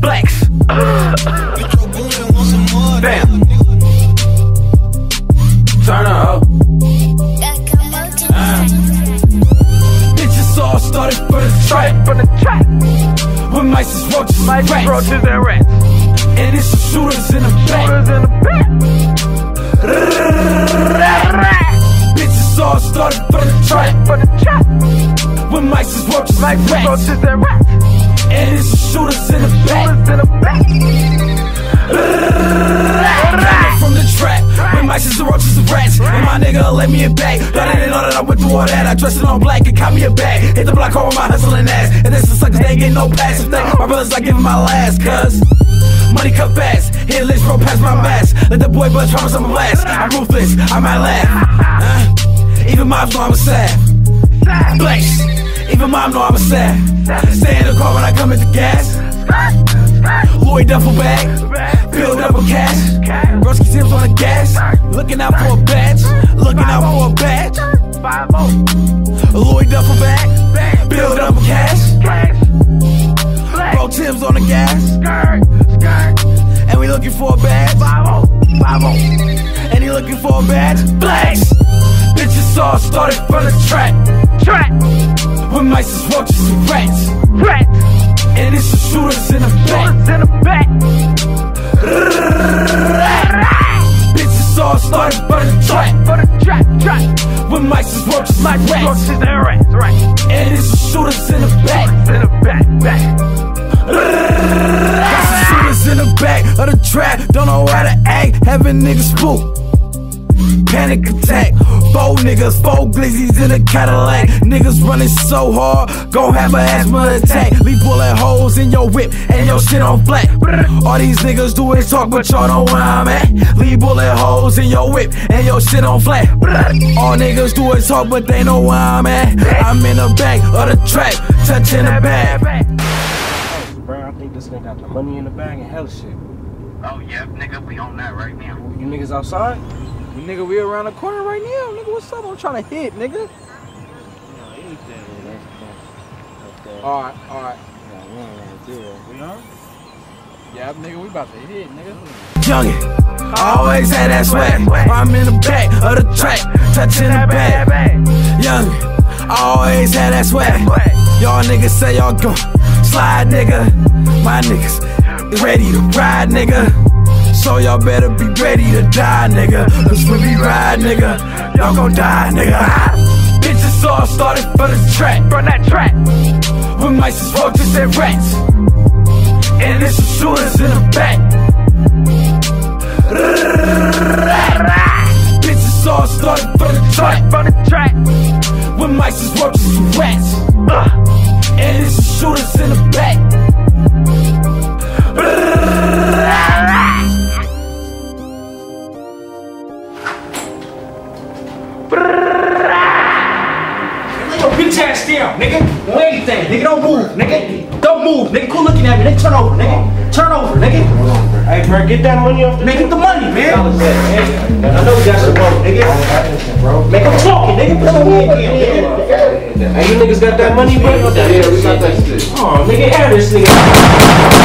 Blacks. Bam. Turn up. Bitches all started for the trap. For the track, With mice is roaches and rats. roaches, and rats. And it's some shooters in the back. Shooters in the back. Bitches all started for the trap. From the track, With mice is roaches and rats. roaches, and rats. And it's shooters in the back. From the trap, with mice and roaches and rats. And my nigga let me in back. Y'all didn't know that I went through all that. I dressed in all black and caught me a bag. Hit the block hard with my hustling ass. And this is suckers, they ain't getting no pass. If they, my brothers like giving my last, cuz. Money cut fast, hit list, roll past my mask. Let the boy buzz promise I'm a blast. I'm ruthless, I might laugh. Uh, even moms know I'm a sad. Even mom know I'm a sad. Stay in the car when I come at the gas. Lloyd duffel bag, build up a cash. Broski Tim's on the gas, looking out for a badge, looking out for a oh, Lloyd duffel bag, build up a cash. Bro Tim's on the gas, and we looking for a five oh. And he looking for a badge. Blacks, bitches all started from the With mice is roaches and rats, rats. and it's the shooters in the back. Shooters in the back. Bitches all started from the track. For the track, track. With mice is roaches like rats, Roaches and rats, right. and it's the shooters in the back. In the back, back. Shooters in the back of the trap. Don't know how to act, having niggas spook. Panic attack, four niggas, four glizzies in a Cadillac. Niggas running so hard, gon' have a asthma attack. Leave bullet holes in your whip and your shit on flat. All these niggas do is talk, but y'all know where I'm at. Leave bullet holes in your whip and your shit on flat. All niggas do is talk, but they know where I'm at. I'm in the back of the track, touching the bag. Bro, I think this nigga got the money in the bag and hell shit. Oh, yeah, nigga, we on that right now. You niggas outside? You nigga, we around the corner right now. Nigga, what's up? I'm trying to hit, nigga. Alright, alright. We on? Yeah, nigga, we about to hit, nigga. Youngin', always had that swag. I'm in the back of the track, touching the bag. Youngin', always had that swag. Y'all niggas say y'all gon' slide, nigga. My niggas ready to ride, nigga. So y'all better be ready to die, nigga. When we ride, nigga, y'all gon' die, nigga. Bitches all started for the track. From that track. With mice is roaches and rats. And it's shooters in the back. Lay your bitch ass down, nigga. Do anything, nigga. Don't move, nigga. Don't move, nigga. Quit looking at me. Nigga, turn over, nigga. Turn over, nigga. Hey, bro, get that money off the Man, get the money, man. I know we got some money, nigga. Make him talking, nigga. Put some head nigga. Hey, you niggas got that money, bro? Yeah, we got that shit. Oh, nigga, air this nigga.